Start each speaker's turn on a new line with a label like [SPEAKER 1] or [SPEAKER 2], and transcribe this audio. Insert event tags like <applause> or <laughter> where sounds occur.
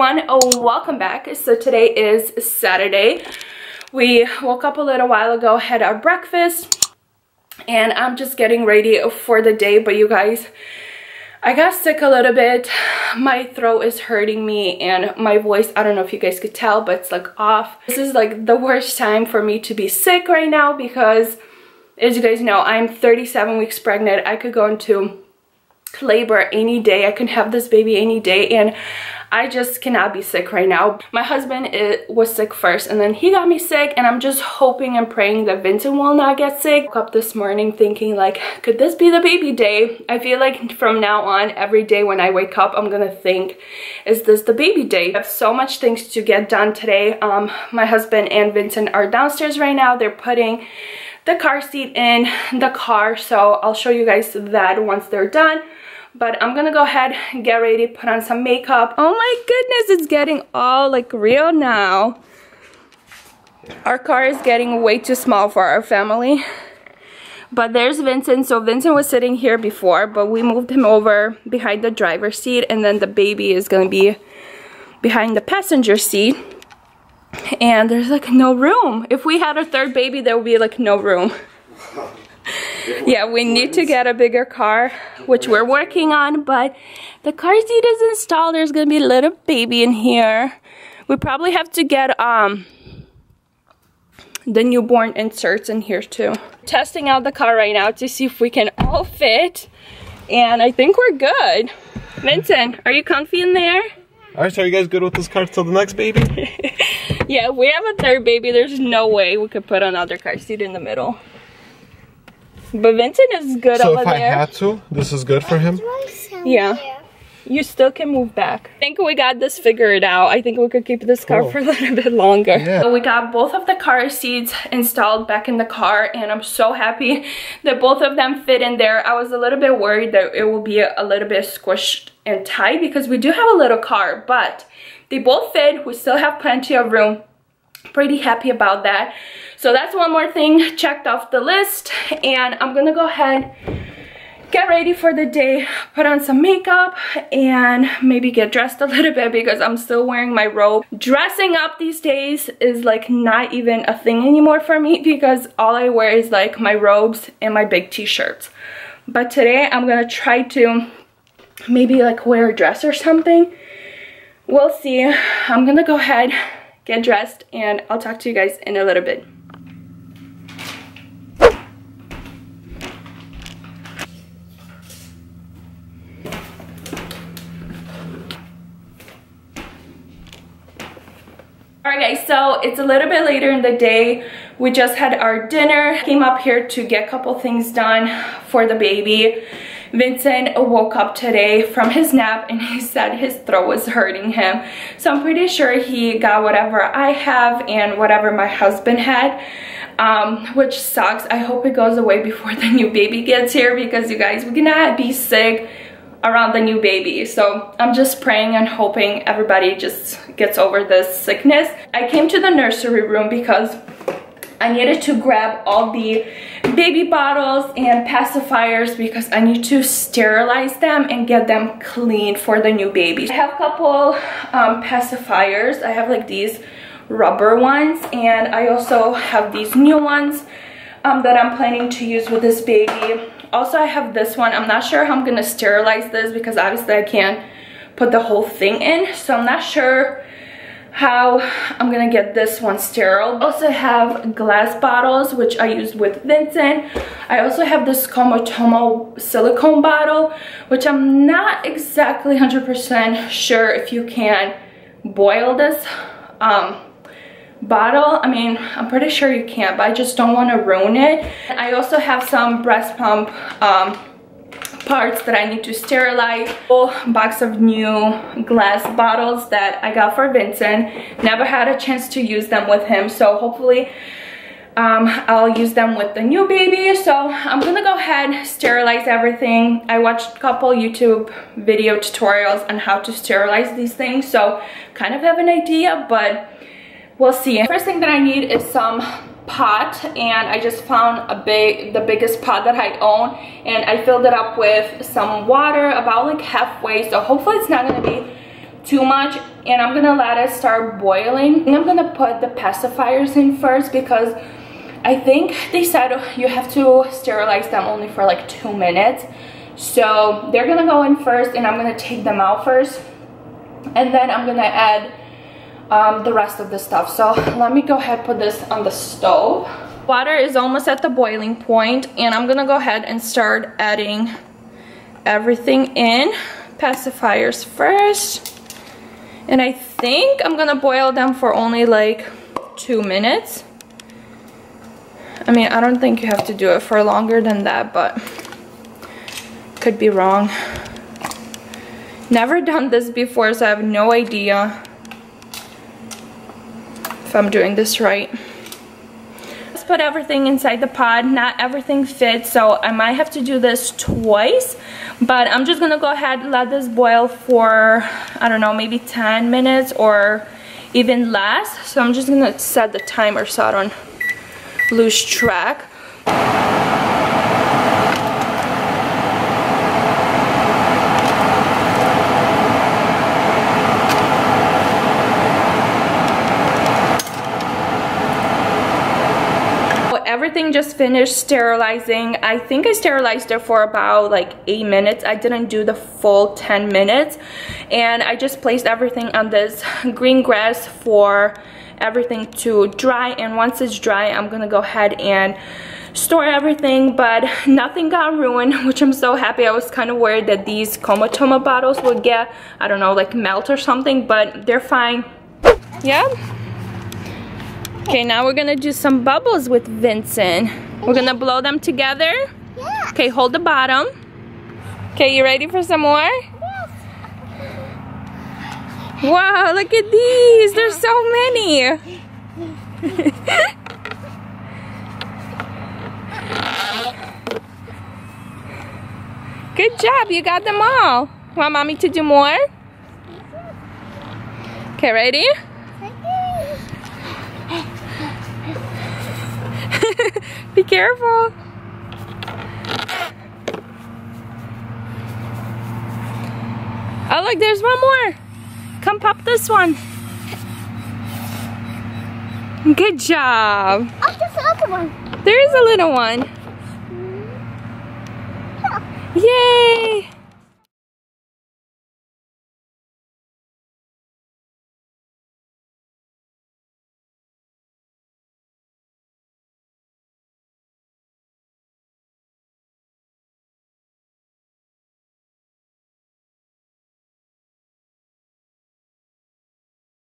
[SPEAKER 1] everyone. Oh, welcome back. So today is saturday. We woke up a little while ago had our breakfast and i'm just getting ready for the day but you guys i got sick a little bit. My throat is hurting me and my voice i don't know if you guys could tell but it's like off. This is like the worst time for me to be sick right now because as you guys know i'm 37 weeks pregnant. I could go into labor any day. I can have this baby any day and I just cannot be sick right now. My husband it, was sick first and then he got me sick and I'm just hoping and praying that Vincent will not get sick. Woke up this morning thinking like, could this be the baby day? I feel like from now on, every day when I wake up, I'm gonna think, is this the baby day? I have so much things to get done today. Um, my husband and Vincent are downstairs right now. They're putting the car seat in the car so I'll show you guys that once they're done but I'm gonna go ahead and get ready, put on some makeup. Oh my goodness, it's getting all like real now. Our car is getting way too small for our family. But there's Vincent. So Vincent was sitting here before, but we moved him over behind the driver's seat and then the baby is gonna be behind the passenger seat. And there's like no room. If we had a third baby, there would be like no room. Yeah, we need to get a bigger car, which we're working on, but the car seat is installed. There's gonna be a little baby in here. We probably have to get um the newborn inserts in here too. Testing out the car right now to see if we can all fit, and I think we're good. Vincent, are you comfy in there?
[SPEAKER 2] Alright, so are you guys good with this car till the next baby? <laughs>
[SPEAKER 1] yeah, we have a third baby. There's no way we could put another car seat in the middle. But Vincent is good
[SPEAKER 2] so
[SPEAKER 1] over
[SPEAKER 2] if
[SPEAKER 1] there.
[SPEAKER 2] I had to, this is good for him?
[SPEAKER 1] Yeah. You still can move back. I think we got this figured out. I think we could keep this car cool. for a little bit longer. Yeah. So we got both of the car seats installed back in the car and I'm so happy that both of them fit in there. I was a little bit worried that it will be a, little bit squished and tight because we do have a little car, but they both fit. We still have plenty of room. Pretty happy about that. So that's one more thing checked off the list and I'm gonna go ahead get ready for the day, put on some makeup, and maybe get dressed a little bit because I'm still wearing my robe. Dressing up these days is like not even a thing anymore for me because all I wear is like my robes and my big t-shirts. But today I'm gonna try to maybe like wear a dress or something. We'll see. I'm gonna go ahead, get dressed, and I'll talk to you guys in a little bit. Alright guys, so it's a little bit later in the day. We just had our dinner, came up here to get a couple things done for the baby. Vincent woke up today from his nap and he said his throat was hurting him. So I'm pretty sure he got whatever I have and whatever my husband had. Um, which sucks. I hope it goes away before <laughs> the new baby gets here because you guys, we cannot be sick around the new baby. So I'm just praying and hoping everybody just gets over this sickness. I came to the nursery room because I needed to grab all the baby bottles and pacifiers because I need to sterilize them and get them clean for the new baby. I have a couple um, pacifiers. I have like these rubber ones and I also have these new ones um, that I'm planning to use with this baby also i have this one i'm not sure how i'm gonna sterilize this because obviously i can't put the whole thing in so i'm not sure how I'm gonna get this one sterile. Also have glass bottles, which I used with Vincent. I also have this Comotomo silicone bottle, which I'm not exactly 100% sure if you can boil this. Um, bottle i mean i'm pretty sure you can but i just don't want to ruin it i also have some breast pump um, parts that i need to sterilize whole box of new glass bottles that i got for vincent never had a chance to use them with him so hopefully um, I'll use them with the new baby. So I'm gonna go ahead, sterilize everything. I watched a couple YouTube video tutorials on how to sterilize these things. So kind of have an idea, but we'll see. First thing that I need is some pot and I just found a big the biggest pot that I own and I filled it up with some water about like halfway so hopefully it's not gonna be too much and I'm gonna let it start boiling. And I'm gonna put the pacifiers in first because I think they said you have to sterilize them only for like two minutes. So they're gonna go in first and I'm gonna take them out first. And then I'm gonna add um, the rest of the stuff. So let me go ahead put this on the stove. Water is almost at the boiling point and I'm gonna go ahead and start adding everything in. Pacifiers first. And I think I'm gonna boil them for only like two minutes. I mean, I don't think you have to do it for longer than that, but could be wrong. Never done this before, so I have no idea if I'm doing this right. Let's put everything inside the pod. Not everything fits, so I might have to do this twice. But I'm just gonna go ahead and let this boil for, I don't know, maybe 10 minutes or even less. So I'm just gonna set the timer so I don't lose track. Everything just finished sterilizing. I think I sterilized it for about like 8 minutes. I didn't do the full 10 minutes. And I just placed everything on this green grass for everything to dry. And once it's dry, I'm gonna go ahead and store everything but nothing got ruined <laughs> which i'm so happy i was kind of worried that these Comotomo bottles would get i don't know like melt or something but they're fine yeah Okay, now we're gonna do some bubbles with Vincent. We're gonna blow them together.
[SPEAKER 3] Yeah.
[SPEAKER 1] Okay, hold the bottom. Okay, you ready for some more?
[SPEAKER 3] Yes.
[SPEAKER 1] Wow, look at these. There's so many. <laughs> Good job, you got them all. Want mommy to do more? Okay, ready? <laughs> Be careful. Oh look, there's one more. Come pop this one. Good job.
[SPEAKER 3] Oh, there's another one.
[SPEAKER 1] There is a little one. Hmm. Yay!